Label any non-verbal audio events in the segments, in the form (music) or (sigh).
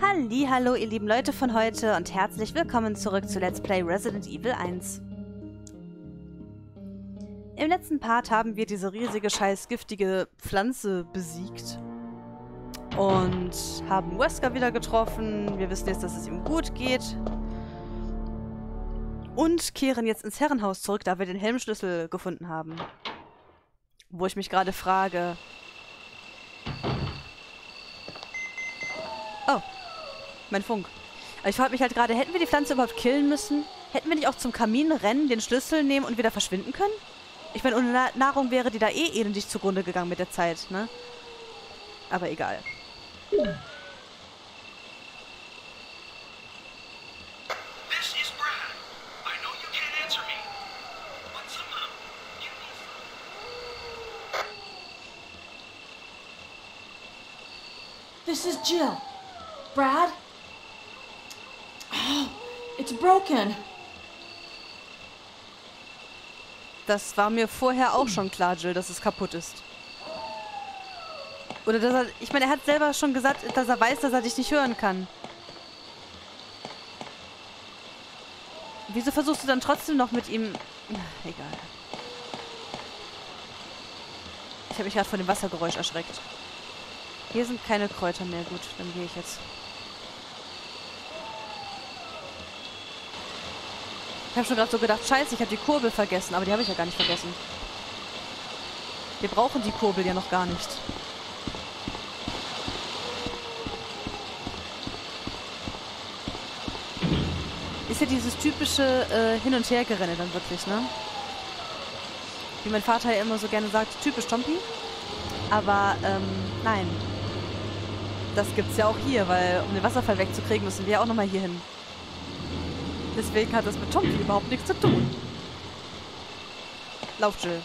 Hallo, ihr lieben Leute von heute und herzlich willkommen zurück zu Let's Play Resident Evil 1. Im letzten Part haben wir diese riesige, scheiß giftige Pflanze besiegt und haben Wesker wieder getroffen. Wir wissen jetzt, dass es ihm gut geht und kehren jetzt ins Herrenhaus zurück, da wir den Helmschlüssel gefunden haben. Wo ich mich gerade frage... Oh, mein Funk. Aber ich frage mich halt gerade, hätten wir die Pflanze überhaupt killen müssen? Hätten wir nicht auch zum Kamin rennen, den Schlüssel nehmen und wieder verschwinden können? Ich meine, ohne Na Nahrung wäre die da eh elendig zugrunde gegangen mit der Zeit, ne? Aber egal. This is Brad. I know you can't answer me, but somehow give me This is Jill. Brad? Oh, it's broken. Das war mir vorher auch schon klar, Jill, dass es kaputt ist. Oder dass er... Ich meine, er hat selber schon gesagt, dass er weiß, dass er dich nicht hören kann. Wieso versuchst du dann trotzdem noch mit ihm... Ach, Egal. Ich habe mich gerade von dem Wassergeräusch erschreckt. Hier sind keine Kräuter mehr. Gut, dann gehe ich jetzt. Ich habe schon gerade so gedacht, scheiße, ich habe die Kurbel vergessen. Aber die habe ich ja gar nicht vergessen. Wir brauchen die Kurbel ja noch gar nicht. Ist ja dieses typische äh, Hin- und Hergerenne dann wirklich, ne? Wie mein Vater ja immer so gerne sagt, typisch Tompi. Aber, ähm, nein. Das gibt's ja auch hier, weil um den Wasserfall wegzukriegen, müssen wir ja auch nochmal hier hin. Deswegen hat das mit Tompi überhaupt nichts zu tun. Lauf, Jill.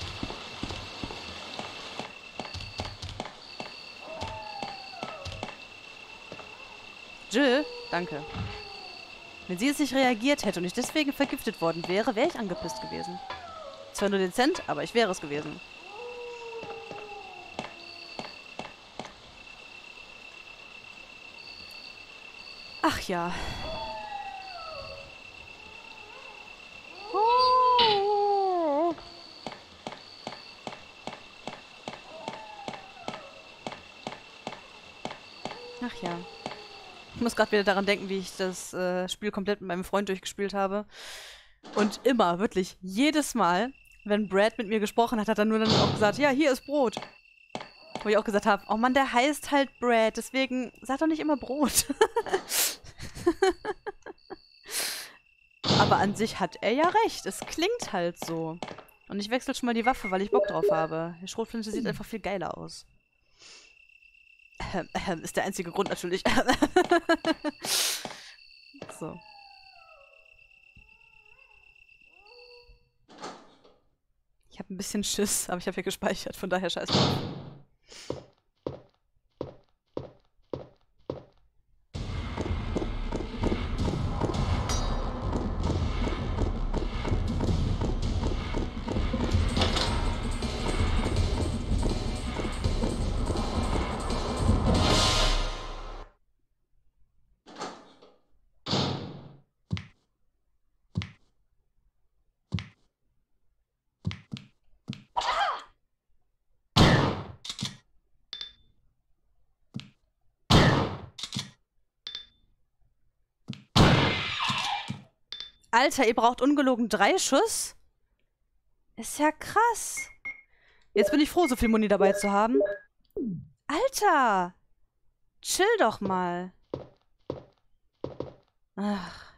Jill, danke. Wenn sie jetzt nicht reagiert hätte und ich deswegen vergiftet worden wäre, wäre ich angepisst gewesen. Zwar nur dezent, aber ich wäre es gewesen. Ach ja. Muss gerade wieder daran denken, wie ich das äh, Spiel komplett mit meinem Freund durchgespielt habe. Und immer, wirklich, jedes Mal, wenn Brad mit mir gesprochen hat, hat er nur dann auch gesagt, ja, hier ist Brot. Wo ich auch gesagt habe, oh Mann, der heißt halt Brad, deswegen sag doch nicht immer Brot. (laughs) Aber an sich hat er ja recht, es klingt halt so. Und ich wechsle schon mal die Waffe, weil ich Bock drauf habe. Die Schrotflinte sieht einfach viel geiler aus. Ähm, ähm, ist der einzige Grund natürlich. (laughs) so. Ich habe ein bisschen Schiss, aber ich habe hier gespeichert, von daher scheiß Alter, ihr braucht ungelogen drei Schuss? Ist ja krass. Jetzt bin ich froh, so viel Muni dabei zu haben. Alter! Chill doch mal. Ach.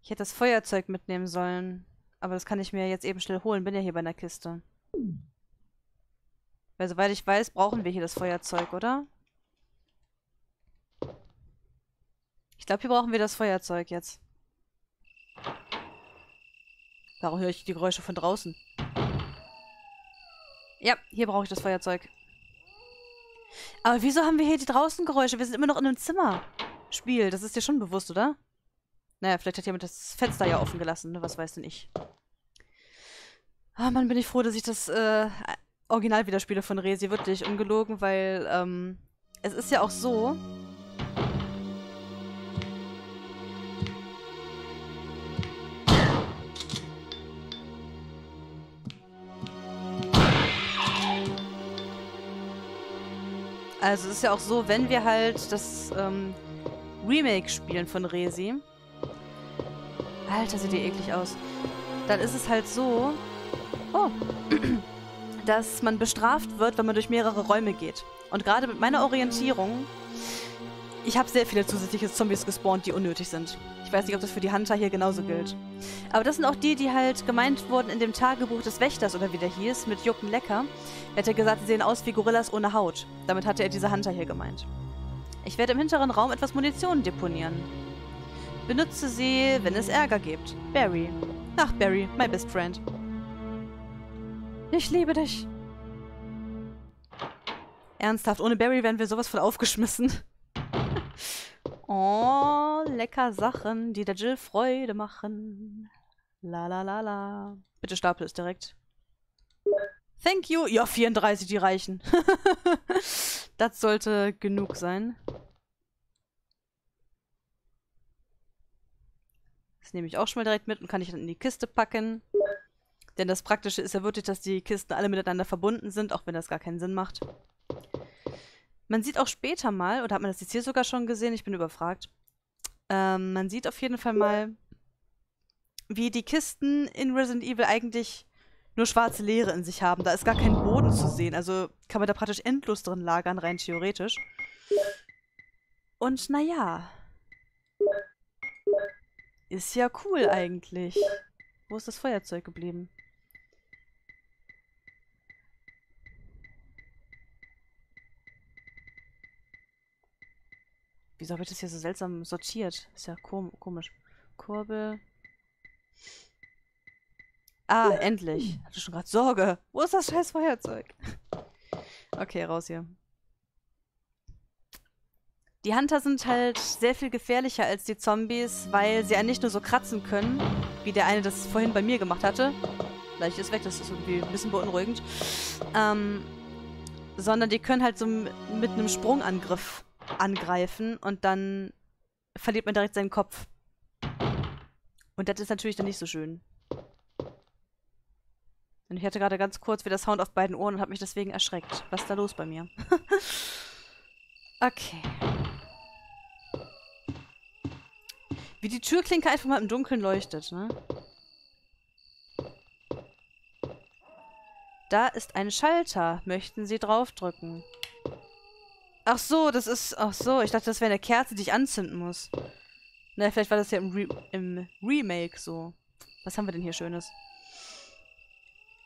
Ich hätte das Feuerzeug mitnehmen sollen. Aber das kann ich mir jetzt eben schnell holen. Bin ja hier bei einer Kiste. Weil soweit ich weiß, brauchen wir hier das Feuerzeug, oder? Glaube, hier brauchen wir das Feuerzeug jetzt. Warum höre ich die Geräusche von draußen? Ja, hier brauche ich das Feuerzeug. Aber wieso haben wir hier die draußen Geräusche? Wir sind immer noch in einem Zimmer. Spiel, das ist dir schon bewusst, oder? Naja, vielleicht hat jemand das Fenster ja offen gelassen, ne? Was weiß denn ich. Ah, Mann, bin ich froh, dass ich das äh, Original wieder spiele von Resi. Wirklich ungelogen, weil ähm, es ist ja auch so, Also es ist ja auch so, wenn wir halt das ähm, Remake spielen von Resi. Alter, sieht die eklig aus. Dann ist es halt so, oh, (clears throat) dass man bestraft wird, wenn man durch mehrere Räume geht. Und gerade mit meiner Orientierung, ich habe sehr viele zusätzliche Zombies gespawnt, die unnötig sind. Ich weiß nicht, ob das für die Hunter hier genauso gilt. Aber das sind auch die, die halt gemeint wurden in dem Tagebuch des Wächters oder wie der hieß, mit Jucken Lecker. Er ja gesagt, sie sehen aus wie Gorillas ohne Haut. Damit hatte er diese Hunter hier gemeint. Ich werde im hinteren Raum etwas Munition deponieren. Benutze sie, wenn es Ärger gibt. Barry. Ach, Barry, my best friend. Ich liebe dich. Ernsthaft, ohne Barry wären wir sowas voll aufgeschmissen. Oh, lecker Sachen, die der Jill Freude machen. La la la la. Bitte stapel es direkt. Thank you. Ja, 34, die reichen. (laughs) das sollte genug sein. Das nehme ich auch schon mal direkt mit und kann ich dann in die Kiste packen. Denn das Praktische ist ja wirklich, dass die Kisten alle miteinander verbunden sind, auch wenn das gar keinen Sinn macht. Man sieht auch später mal, oder hat man das jetzt hier sogar schon gesehen? Ich bin überfragt. Ähm, man sieht auf jeden Fall mal, wie die Kisten in Resident Evil eigentlich nur schwarze Leere in sich haben. Da ist gar kein Boden zu sehen. Also kann man da praktisch endlos drin lagern, rein theoretisch. Und naja. Ist ja cool eigentlich. Wo ist das Feuerzeug geblieben? Wieso habe ich das hier so seltsam sortiert? Ist ja kom komisch. Kurbel. Ah, endlich. Hatte schon gerade Sorge. Wo ist das scheiß Feuerzeug? Okay, raus hier. Die Hunter sind halt sehr viel gefährlicher als die Zombies, weil sie einen nicht nur so kratzen können, wie der eine das vorhin bei mir gemacht hatte. Gleich ist weg, das ist irgendwie ein bisschen beunruhigend. Ähm, sondern die können halt so mit einem Sprungangriff angreifen und dann verliert man direkt seinen Kopf. Und das ist natürlich dann nicht so schön. Und ich hatte gerade ganz kurz wieder Sound auf beiden Ohren und habe mich deswegen erschreckt. Was ist da los bei mir? (laughs) okay. Wie die Türklinke einfach mal im Dunkeln leuchtet, ne? Da ist ein Schalter. Möchten Sie draufdrücken? Ach so, das ist... Ach so, ich dachte, das wäre eine Kerze, die ich anzünden muss. Na, vielleicht war das ja im, Re im Remake so. Was haben wir denn hier Schönes?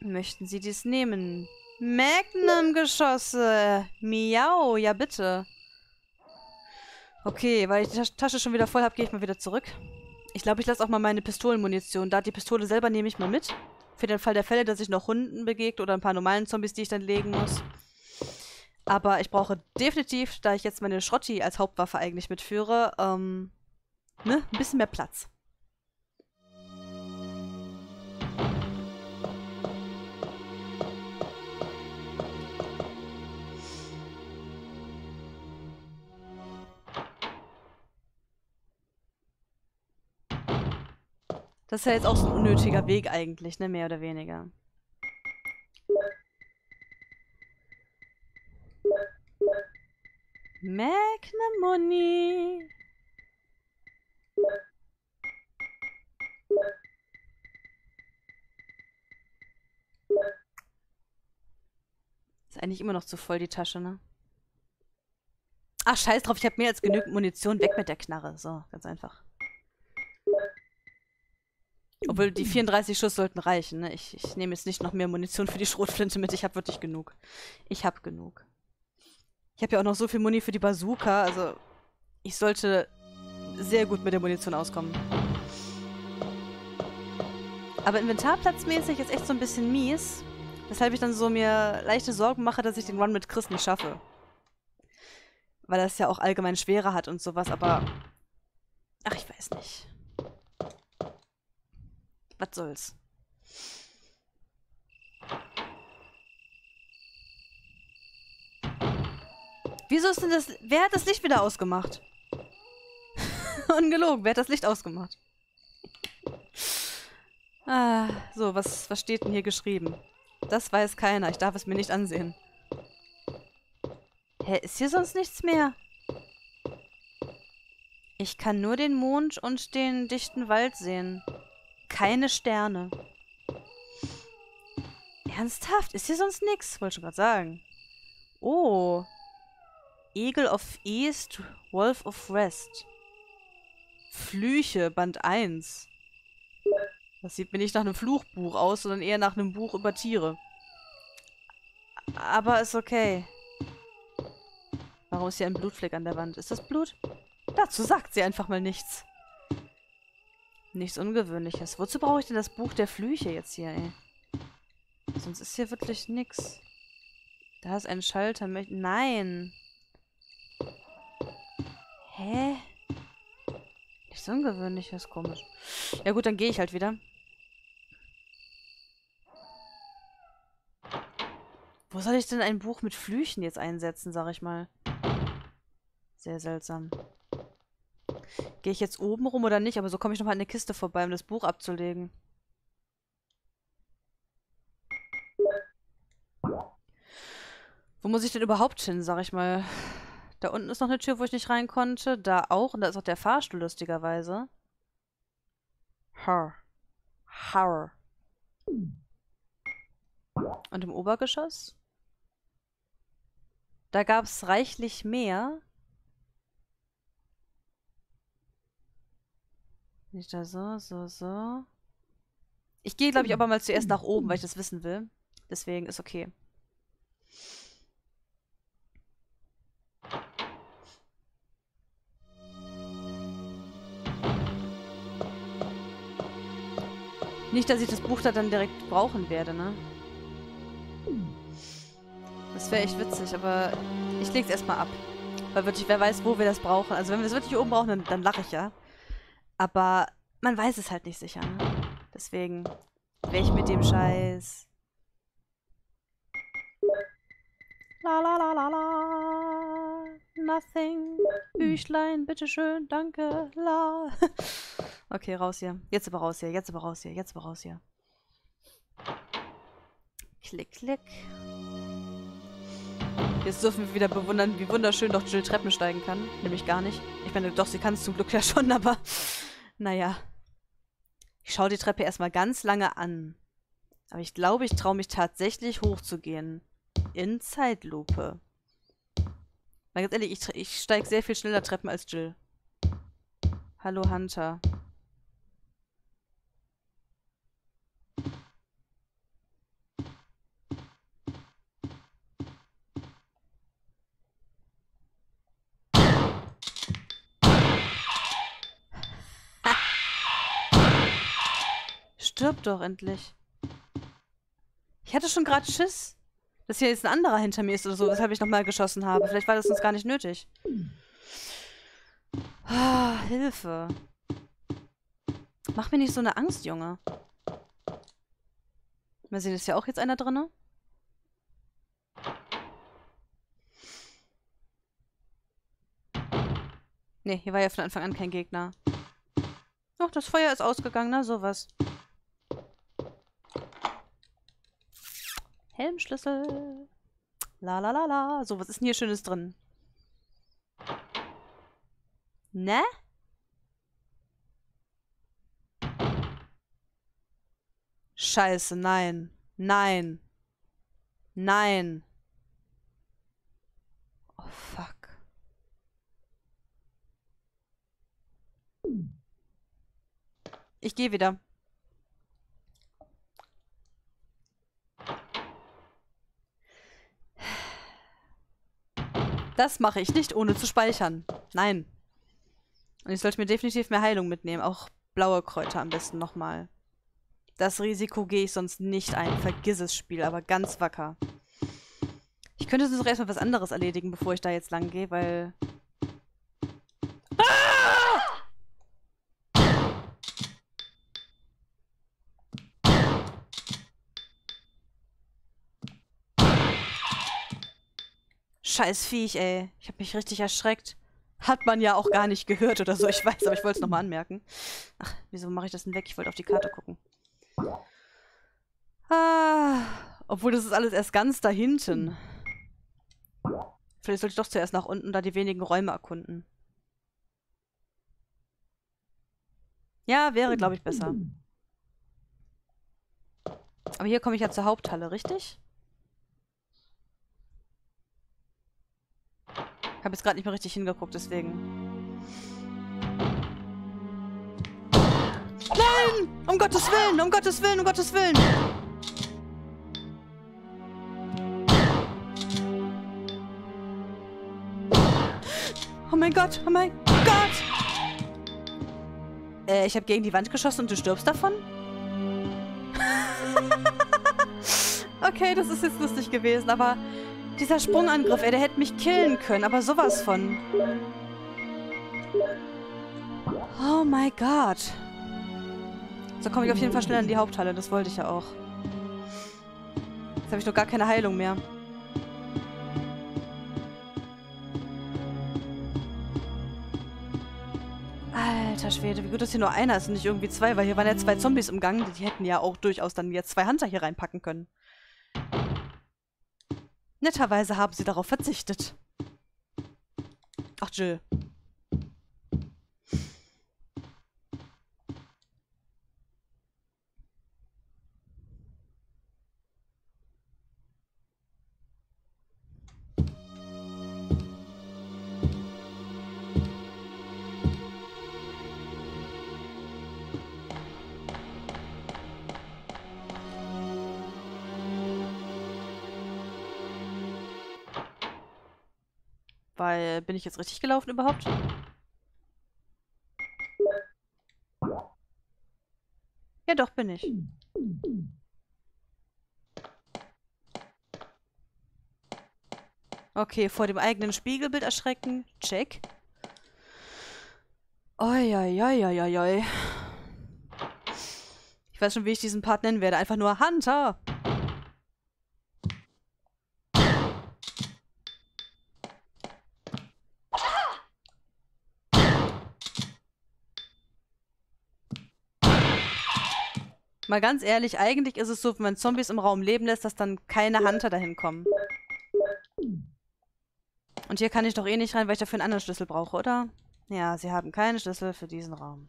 Möchten Sie dies nehmen? Magnum-Geschosse! Miau, ja bitte. Okay, weil ich die Tasche schon wieder voll habe, gehe ich mal wieder zurück. Ich glaube, ich lasse auch mal meine Pistolenmunition da. Die Pistole selber nehme ich mal mit. Für den Fall der Fälle, dass ich noch Hunden begegne oder ein paar normalen Zombies, die ich dann legen muss. Aber ich brauche definitiv, da ich jetzt meine Schrotti als Hauptwaffe eigentlich mitführe, ähm, ne, ein bisschen mehr Platz. Das ist ja jetzt auch so ein unnötiger Weg eigentlich, ne? Mehr oder weniger. Magnamoni. Ist eigentlich immer noch zu voll, die Tasche, ne? Ach, scheiß drauf, ich habe mehr als genügend Munition. Weg mit der Knarre. So, ganz einfach. Obwohl, die 34 Schuss sollten reichen. Ne? Ich, ich nehme jetzt nicht noch mehr Munition für die Schrotflinte mit. Ich habe wirklich genug. Ich habe genug. Ich habe ja auch noch so viel Muni für die Bazooka. Also, ich sollte sehr gut mit der Munition auskommen. Aber inventarplatzmäßig ist echt so ein bisschen mies. Weshalb ich dann so mir leichte Sorgen mache, dass ich den Run mit Chris nicht schaffe. Weil das ja auch allgemein schwerer hat und sowas, aber... Ach, ich weiß nicht. Was soll's. Wieso ist denn das... Wer hat das Licht wieder ausgemacht? (laughs) Ungelogen, wer hat das Licht ausgemacht? Ah, so, was, was steht denn hier geschrieben? Das weiß keiner, ich darf es mir nicht ansehen. Hä, ist hier sonst nichts mehr? Ich kann nur den Mond und den dichten Wald sehen. Keine Sterne. Ernsthaft? Ist hier sonst nichts? Wollte schon gerade sagen. Oh. Eagle of East, Wolf of West. Flüche, Band 1. Das sieht mir nicht nach einem Fluchbuch aus, sondern eher nach einem Buch über Tiere. Aber ist okay. Warum ist hier ein Blutfleck an der Wand? Ist das Blut? Dazu sagt sie einfach mal nichts. Nichts Ungewöhnliches. Wozu brauche ich denn das Buch der Flüche jetzt hier, ey? Sonst ist hier wirklich nichts. Da ist ein Schalter. Nein. Hä? Nichts Ungewöhnliches, komisch. Ja gut, dann gehe ich halt wieder. Wo soll ich denn ein Buch mit Flüchen jetzt einsetzen, sag ich mal? Sehr seltsam. Gehe ich jetzt oben rum oder nicht? Aber so komme ich nochmal an eine Kiste vorbei, um das Buch abzulegen. Wo muss ich denn überhaupt hin, sag ich mal? Da unten ist noch eine Tür, wo ich nicht rein konnte. Da auch. Und da ist auch der Fahrstuhl, lustigerweise. Har. Har. Und im Obergeschoss? Da gab es reichlich mehr. Nicht da so, so, so. Ich gehe, glaube ich, aber mal zuerst nach oben, weil ich das wissen will. Deswegen ist okay. Nicht, dass ich das Buch da dann direkt brauchen werde, ne? Das wäre echt witzig, aber ich leg's erstmal ab. Weil wirklich, wer weiß, wo wir das brauchen. Also wenn wir es wirklich oben brauchen, dann, dann lache ich ja. Aber man weiß es halt nicht sicher, ne? Deswegen, weg mit dem Scheiß. La la la la la. Nothing. Büchlein, bitteschön, danke. La. (laughs) okay, raus hier. Jetzt aber raus hier, jetzt aber raus hier, jetzt aber raus hier. Klick, klick. Jetzt dürfen wir wieder bewundern, wie wunderschön doch Jill Treppen steigen kann. Nämlich gar nicht. Ich meine, doch, sie kann es zum Glück ja schon, aber (laughs) naja. Ich schaue die Treppe erstmal ganz lange an. Aber ich glaube, ich traue mich tatsächlich hochzugehen. In Zeitlupe. Mal ganz ehrlich, ich, ich steige sehr viel schneller Treppen als Jill. Hallo Hunter. Stirb doch endlich. Ich hatte schon gerade Schiss dass hier jetzt ein anderer hinter mir ist oder so, weshalb ich nochmal geschossen habe. Vielleicht war das uns gar nicht nötig. Ah, Hilfe. Mach mir nicht so eine Angst, Junge. Mal sehen, ist ja auch jetzt einer drin? Ne, hier war ja von Anfang an kein Gegner. Ach, das Feuer ist ausgegangen, na sowas. Helmschlüssel. La la la la. So, was ist denn hier Schönes drin? Ne? Scheiße, nein. Nein. Nein. Oh, fuck. Ich gehe wieder. Das mache ich nicht, ohne zu speichern. Nein. Und ich sollte mir definitiv mehr Heilung mitnehmen. Auch blaue Kräuter am besten nochmal. Das Risiko gehe ich sonst nicht ein. Vergiss es, Spiel, aber ganz wacker. Ich könnte sonst erstmal was anderes erledigen, bevor ich da jetzt lang gehe, weil Scheiß Viech, ey. Ich habe mich richtig erschreckt. Hat man ja auch gar nicht gehört oder so, ich weiß, aber ich wollte es nochmal anmerken. Ach, wieso mache ich das denn weg? Ich wollte auf die Karte gucken. Ah, obwohl das ist alles erst ganz da hinten. Vielleicht sollte ich doch zuerst nach unten da die wenigen Räume erkunden. Ja, wäre, glaube ich, besser. Aber hier komme ich ja zur Haupthalle, richtig? Ich habe jetzt gerade nicht mehr richtig hingeguckt, deswegen. Nein! Um Gottes Willen! Um Gottes Willen! Um Gottes Willen! Oh mein Gott! Oh mein Gott! Äh, ich habe gegen die Wand geschossen und du stirbst davon? (laughs) okay, das ist jetzt lustig gewesen, aber dieser Sprungangriff, ey, der hätte mich killen können, aber sowas von. Oh mein Gott. So komme ich auf jeden Fall schnell in die Haupthalle, das wollte ich ja auch. Jetzt habe ich doch gar keine Heilung mehr. Alter Schwede, wie gut, dass hier nur einer ist und nicht irgendwie zwei, weil hier waren ja zwei Zombies im Gang. Die hätten ja auch durchaus dann jetzt zwei Hunter hier reinpacken können. Netterweise haben sie darauf verzichtet. Ach, Jill. Weil, bin ich jetzt richtig gelaufen überhaupt? Ja, doch, bin ich. Okay, vor dem eigenen Spiegelbild erschrecken. Check. Oi, Ich weiß schon, wie ich diesen Part nennen werde. Einfach nur Hunter. Mal ganz ehrlich, eigentlich ist es so, wenn man Zombies im Raum leben lässt, dass dann keine Hunter dahin kommen. Und hier kann ich doch eh nicht rein, weil ich dafür einen anderen Schlüssel brauche, oder? Ja, sie haben keinen Schlüssel für diesen Raum.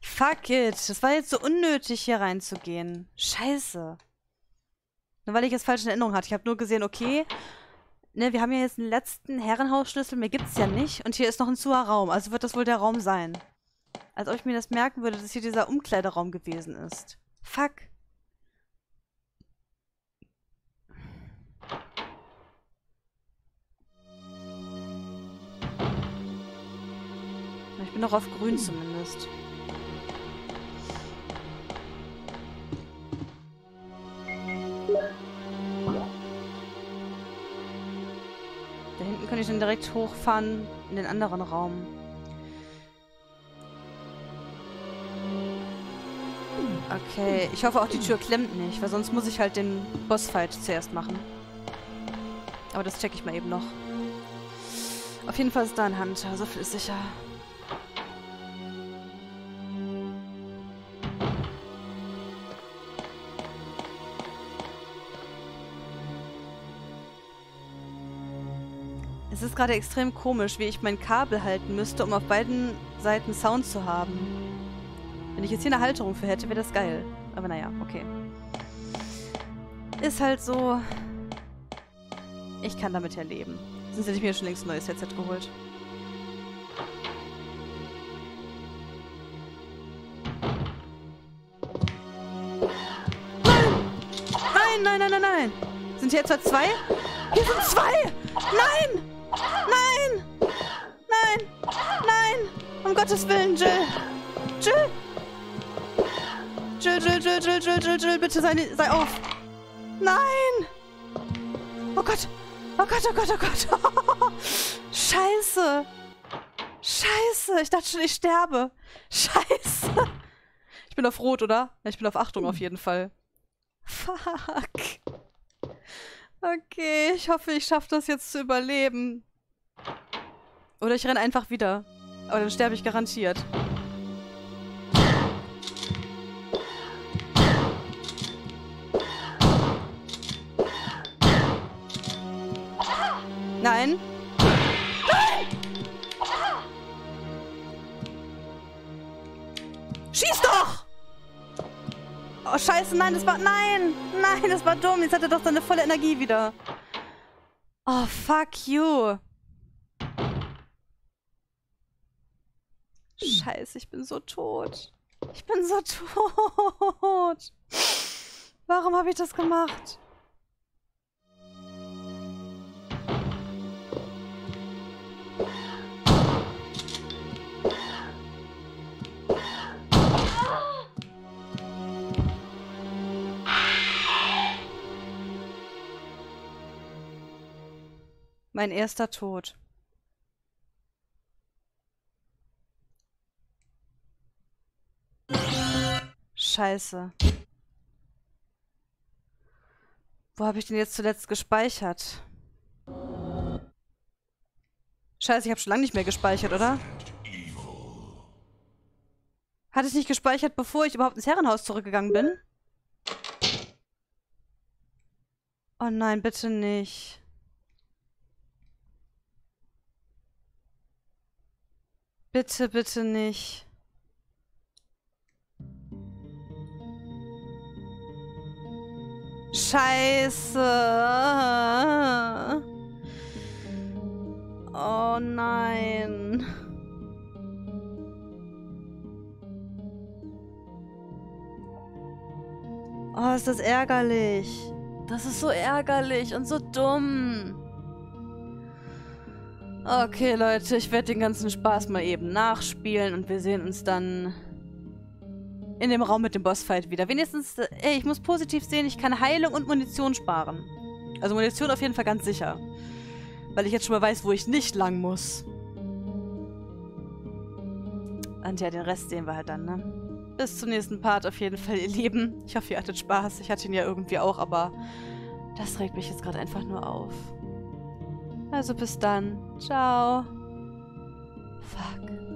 Fuck it. Das war jetzt so unnötig, hier reinzugehen. Scheiße. Nur weil ich jetzt falsche Erinnerung hatte. Ich habe nur gesehen, okay, ne, wir haben ja jetzt einen letzten Herrenhausschlüssel. Mehr gibt's ja nicht. Und hier ist noch ein zuer Raum. Also wird das wohl der Raum sein. Als ob ich mir das merken würde, dass hier dieser Umkleideraum gewesen ist. Fuck. Ich bin noch auf grün zumindest. Da hinten kann ich dann direkt hochfahren in den anderen Raum. Okay, ich hoffe auch die Tür klemmt nicht, weil sonst muss ich halt den Bossfight zuerst machen. Aber das check ich mal eben noch. Auf jeden Fall ist da ein Hunter, so viel ist sicher. Es ist gerade extrem komisch, wie ich mein Kabel halten müsste, um auf beiden Seiten Sound zu haben. Wenn ich jetzt hier eine Halterung für hätte, wäre das geil. Aber naja, okay. Ist halt so... Ich kann damit ja leben. Sonst hätte ich mir schon längst ein neues Headset geholt. Nein! Nein, nein, nein, nein! Sind hier etwa zwei? Hier sind zwei! Nein! Nein! Nein! Nein! Um Gottes Willen, Jill! Jill! Jill, Jill, Jill, Jill, Jill, Jill, Jill, bitte sei, sei auf. Nein! Oh Gott! Oh Gott, oh Gott, oh Gott! (laughs) Scheiße! Scheiße! Ich dachte schon, ich sterbe. Scheiße! Ich bin auf Rot, oder? Ich bin auf Achtung auf jeden Fall. Fuck. Okay, ich hoffe, ich schaffe das jetzt zu überleben. Oder ich renne einfach wieder. Aber dann sterbe ich garantiert. Scheiße, nein, das war... Nein! Nein, das war dumm. Jetzt hat er doch seine volle Energie wieder. Oh, fuck you. Scheiße, ich bin so tot. Ich bin so (laughs) tot. Warum habe ich das gemacht? Mein erster Tod. Scheiße. Wo habe ich denn jetzt zuletzt gespeichert? Scheiße, ich habe schon lange nicht mehr gespeichert, oder? Hatte ich nicht gespeichert, bevor ich überhaupt ins Herrenhaus zurückgegangen bin? Oh nein, bitte nicht. Bitte, bitte nicht. Scheiße. Oh nein. Oh, ist das ärgerlich. Das ist so ärgerlich und so dumm. Okay, Leute, ich werde den ganzen Spaß mal eben nachspielen und wir sehen uns dann in dem Raum mit dem Bossfight wieder. Wenigstens, ey, ich muss positiv sehen, ich kann Heilung und Munition sparen. Also Munition auf jeden Fall ganz sicher. Weil ich jetzt schon mal weiß, wo ich nicht lang muss. Und ja, den Rest sehen wir halt dann, ne? Bis zum nächsten Part auf jeden Fall, ihr Lieben. Ich hoffe, ihr hattet Spaß. Ich hatte ihn ja irgendwie auch, aber das regt mich jetzt gerade einfach nur auf. Also bis dann. Ciao. Fuck.